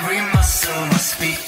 Every muscle must be